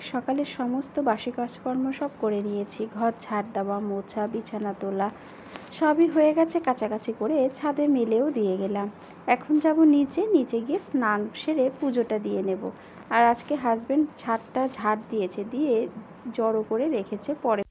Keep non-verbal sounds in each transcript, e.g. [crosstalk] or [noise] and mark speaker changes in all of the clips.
Speaker 1: এক সকালের সমস্ত বাসি কাজকর্ম সব করে নিয়েছি। ঘর ঝাড় দেওয়া, মোছা, বিছানা তোলা, সবই হয়ে গেছে কাছাকাছি করে ছাদে মেলেও দিয়ে গেলাম। এখন যাব নিচে নিচে গিয়ে স্নান সেরে পুজোটা দিয়ে নেব। আর আজকে হাজব্যান্ড ছাদটা ঝাড় দিয়েছে, দিয়ে জড়ো করে রেখেছে পরে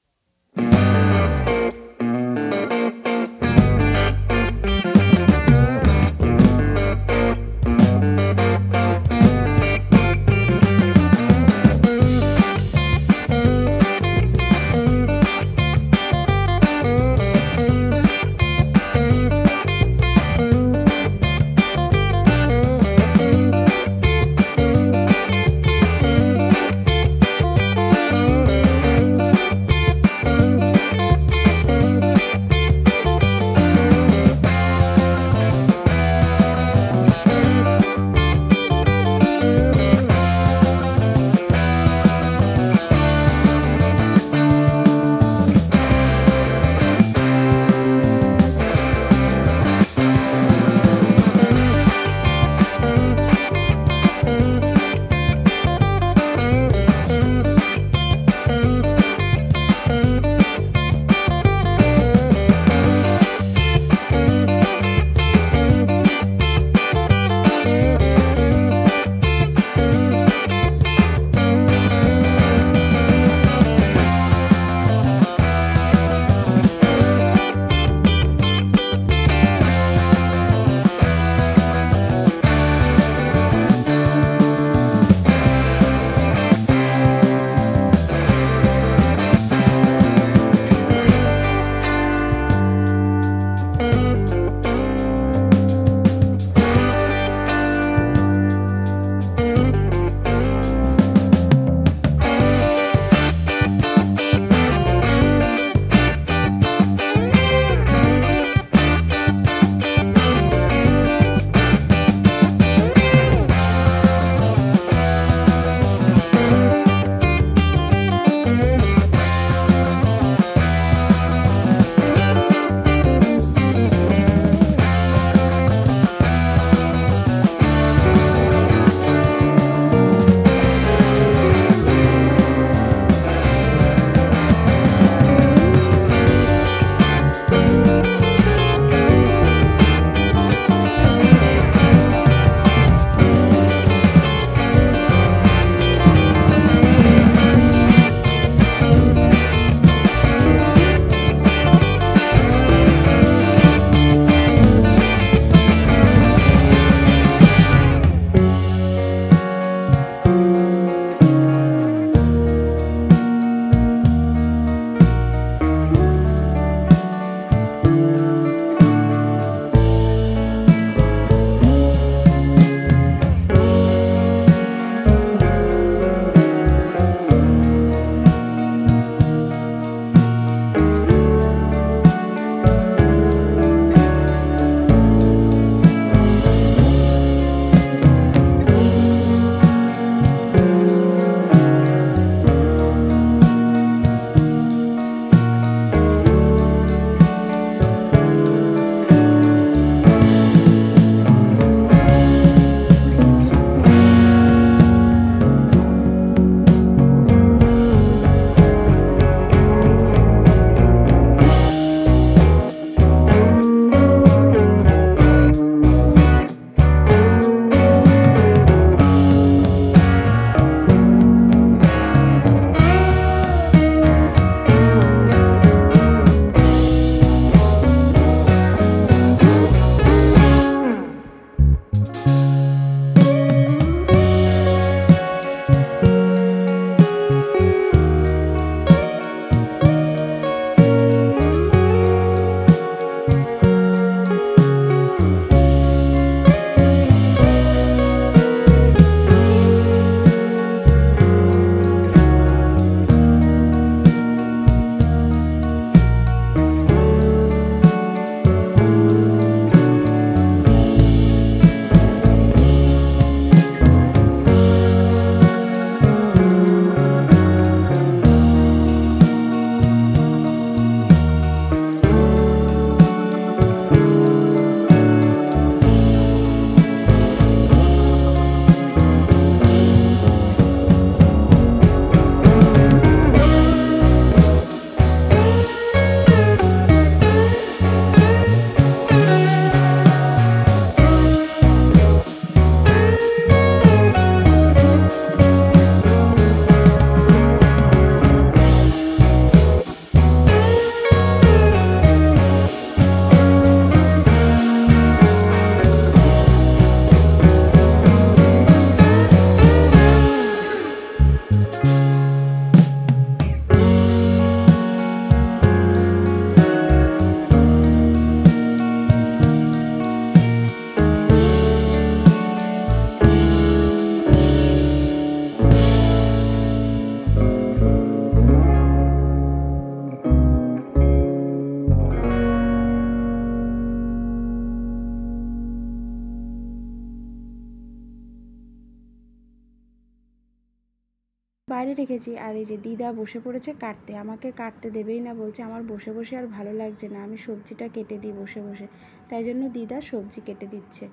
Speaker 1: বাইরে রেখেছি আর এই যে দিদা বসে পড়েছে কাটতে। আমাকে কাটতে দেবেই না, বলছে আমার বসে বসে আর ভালো লাগছে না, আমি সবজিটা কেটে দিই বসে বসে। তাই জন্য দিদা সবজি কেটে দিচ্ছে।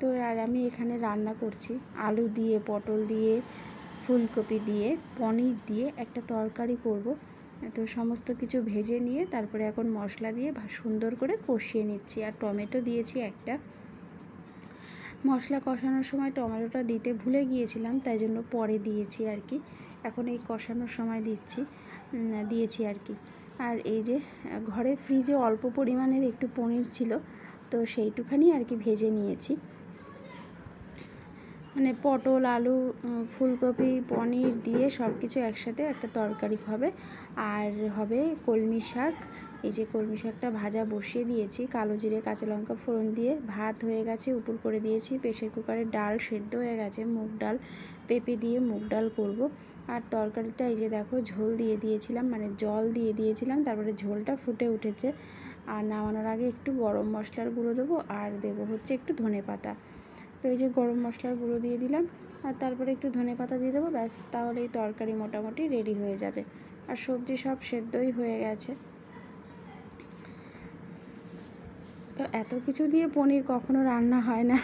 Speaker 1: তো আর আমি এখানে রান্না করছি, আলু দিয়ে, পটল দিয়ে, ফুলকপি দিয়ে, পনির দিয়ে একটা তরকারি করব। তো সমস্ত কিছু ভেজে নিয়ে তারপরে এখন মশলা দিয়ে সুন্দর করে কষিয়ে নিচ্ছি আর টমেটো দিয়েছি একটা। মশলা কষানোর সময় টমেটোটা দিতে ভুলে গিয়েছিলাম, তাই জন্য পরে দিয়েছি আর কি। এখন এই কষানোর সময় দিচ্ছি দিয়েছি আর কি। আর এই যে, ঘরে ফ্রিজে অল্প পরিমাণের একটু পনির ছিল, তো সেইটুখানি আর কি ভেজে নিয়েছি। মানে পটল, আলু ফুলকপি, পনির দিয়ে সব কিছু একসাথে একটা তরকারি হবে। আর হবে কলমি শাক। এই যে কলমি শাকটা ভাজা বসিয়ে দিয়েছি। কালো জিরে, কাঁচা লঙ্কা ফোড়ন দিয়ে ভাত হয়ে গেছে, উপর করে দিয়েছি। প্রেশার কুকারে ডাল সেদ্ধ হয়ে গেছে, মুগ ডাল, পেঁপে দিয়ে মুগ ডাল করব। আর তরকারিটা এই যে দেখো, ঝোল দিয়ে দিয়েছিলাম মানে জল দিয়ে দিয়েছিলাম, তারপরে ঝোলটা ফুটে উঠেছে। আর নামানোর আগে একটু গরম মশলার গুঁড়ো দেবো, আর দেবো হচ্ছে একটু ধনে পাতা তো এই যে গরম মশলার গুঁড়ো দিয়ে দিলাম আর তারপরে একটু ধনে পাতা দিয়ে দেবো, ব্যাস তাহলে এই তরকারি মোটামুটি রেডি হয়ে যাবে। আর সবজি সব সেদ্ধই হয়ে গেছে। তো এত কিছু দিয়ে পনির কখনো রান্না হয় না।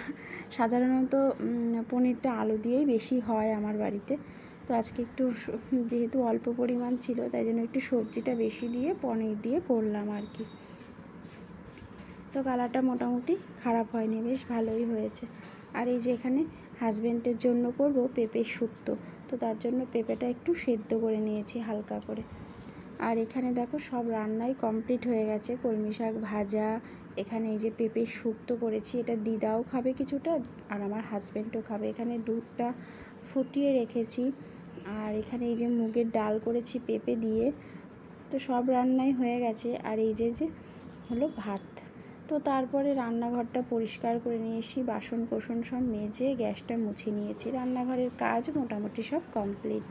Speaker 1: সাধারণত পনিরটা আলু দিয়েই বেশি হয় আমার বাড়িতে। তো আজকে একটু যেহেতু অল্প পরিমাণ ছিল, তাই জন্য একটু সবজিটা বেশি দিয়ে পনির দিয়ে করলাম আর কি। তো কালারটা মোটামুটি খারাপ হয়নি, বেশ ভালোই হয়েছে। আর এই যে এখানে হাজব্যান্ডের জন্য করব পেঁপে শুক্তো। তো তার জন্য পেঁপেটা একটু সেদ্ধ করে নিয়েছি হালকা করে। আর এখানে দেখো সব রান্নাই কমপ্লিট হয়ে গেছে। কলমি শাক ভাজা, এখানে এই যে পেঁপে শুক্তো করেছি, এটা দিদাও খাবে কিছুটা আর আমার হাজব্যান্ডও খাবে। এখানে দুধটা ফুটিয়ে রেখেছি। আর এখানে এই যে মুগের ডাল করেছি পেঁপে দিয়ে। তো সব রান্নাই হয়ে গেছে। আর এই যে যে হলো ভাত। তো তারপরে রান্নাঘরটা পরিষ্কার করে নিয়ে এসি বাসন কোসন সব মেজে গ্যাসটা মুছে নিয়েছি। রান্নাঘরের কাজ মোটামুটি সব কমপ্লিট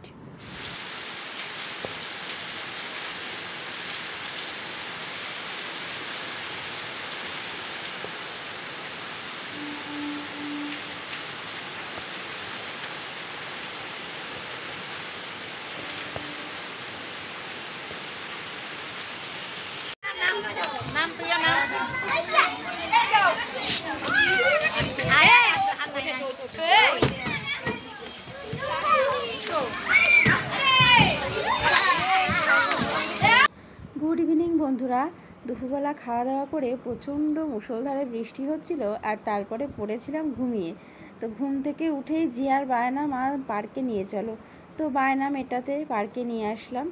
Speaker 1: দুপুরবেলা খাওয়া দাওয়া করে প্রচণ্ড মুষলধারে বৃষ্টি হচ্ছিল আর তারপরে পড়েছিলাম ঘুমিয়ে। তো ঘুম থেকে উঠেই জিয়ার বায়না মা পার্কে নিয়ে চলো। তো বায়না মেটাতে পার্কে নিয়ে আসলাম।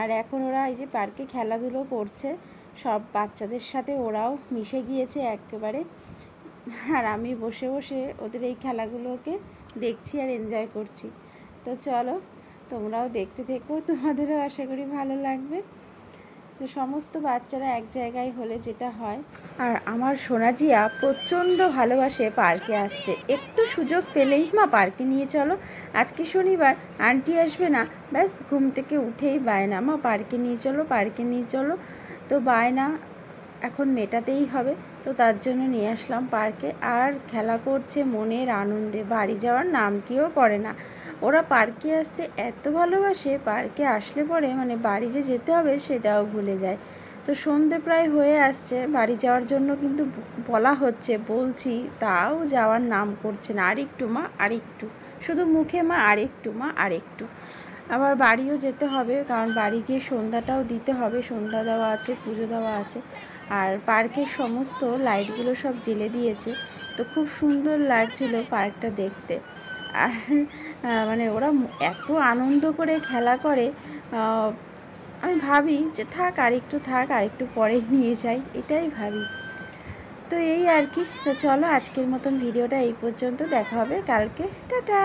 Speaker 1: আর এখন ওরা এই যে পার্কে খেলাধুলো করছে, সব বাচ্চাদের সাথে ওরাও মিশে গিয়েছে একেবারে। আর আমি বসে বসে ওদের এই খেলাগুলোকে দেখছি আর এনজয় করছি। তো চলো, তোমরাও দেখতে থেকো, তোমাদেরও আশা করি ভালো লাগবে। তো সমস্ত বাচ্চারা এক জায়গায় হলে যেটা হয়। আর আমার সোনাজিয়া প্রচণ্ড ভালোবাসে পার্কে আসতে। একটু সুযোগ পেলেই মা পার্কে নিয়ে চলো। আজকে শনিবার, আন্টি আসবে না। ব্যাস, ঘুম থেকে উঠেই বায়না। মা পার্কে নিয়ে চলো, পার্কে নিয়ে চলো। তো বায়না এখন মেটাতেই হবে। তো তার জন্য নিয়ে আসলাম পার্কে। আর খেলা করছে মনের আনন্দে। বাড়ি যাওয়ার নামটিও করে না। ওরা পার্কে আসতে এত ভালোবাসে, পার্কে আসলে পরে মানে বাড়ি যে যেতে হবে সেটাও ভুলে যায়। তো সন্ধে প্রায় হয়ে আসছে, বাড়ি যাওয়ার জন্য কিন্তু বলা হচ্ছে, বলছি, তাও যাওয়ার নাম করছে না, আরেকটু মা, আরেকটু। শুধু মুখে মা, আরেকটু মা, আরেকটু। আবার বাড়িও যেতে হবে, কারণ বাড়ি গিয়ে সন্ধ্যাটাও দিতে হবে, সন্ধ্যা দেওয়া আছে, পুজো দেওয়া আছে। আর পার্কের সমস্ত লাইটগুলো সব জেলে দিয়েছে। তো খুব সুন্দর লাগছিল পার্কটা দেখতে। আর মানে ওরা এত আনন্দ করে খেলা করে আমি ভাবি যে থাক আর একটু থাক আর একটু পরে [laughs] নিয়ে যাই, এটাই ভাবি। তো এই আর কি। তো চলো আজকের মতন ভিডিওটা এই পর্যন্ত, দেখা হবে কালকে। টাটা!